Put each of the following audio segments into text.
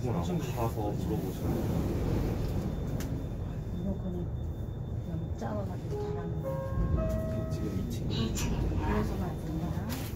그건 좀 가서 물어보세요. 무조건 너무 짜워가지고 잘하는 거. 지금 2층. 그래서 맞습니다.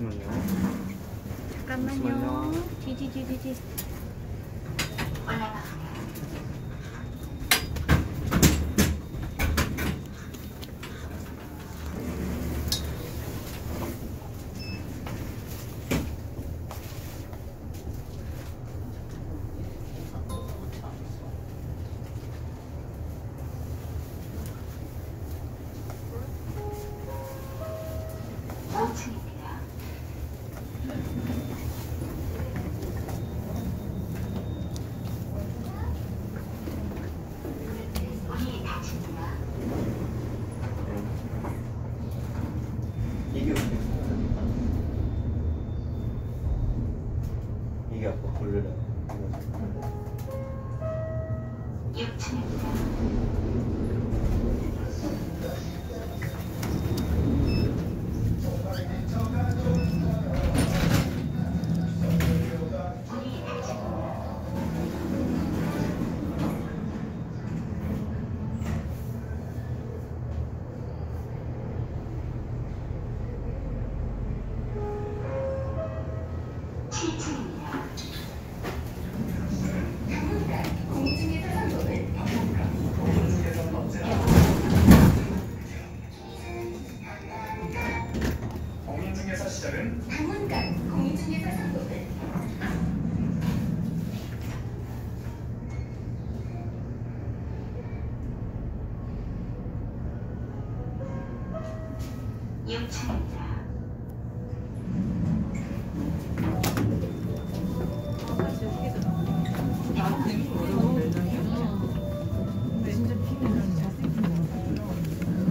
잠시만요. 잠깐만요. 뒤뒤뒤뒤뒤. 이게 아까 걸려라. 공인중개사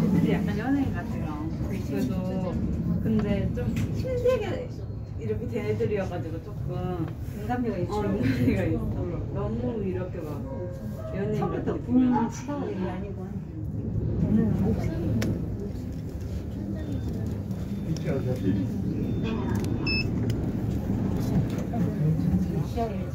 애들이 약간 연예인 같아요. 그래도 근데 좀 힘들게 이렇게 된 애들이어가지고 조금 공감대가 있죠. 어, 문제가 있어. 너무 이렇게 막 연예인 같은 느낌. 음, 스타일이 아니고. 저는 목소리. 시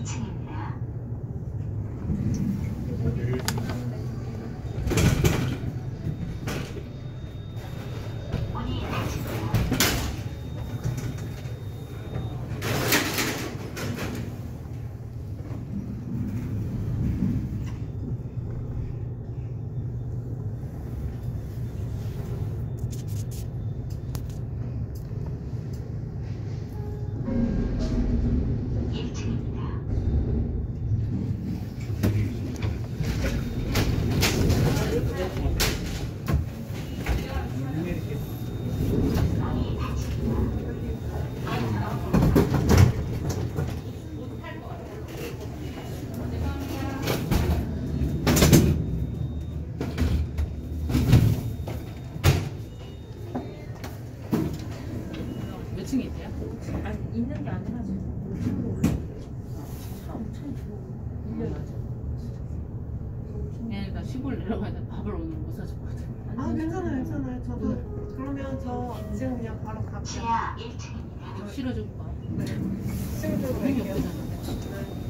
18. 5층에 돼요? 아니, 있는 게 아니라 지금 5층으로 올라가요. 5층 1년 일단 시골 내려가야 돼. 밥을 오늘 못 사줬거든. 아, 괜찮아요, 괜찮아요. 저도 그러면 저 지금 그냥 바로 갈게요. 지하 1층입니다. 실어줄 거야. 네. 실어줄 거예요. 네.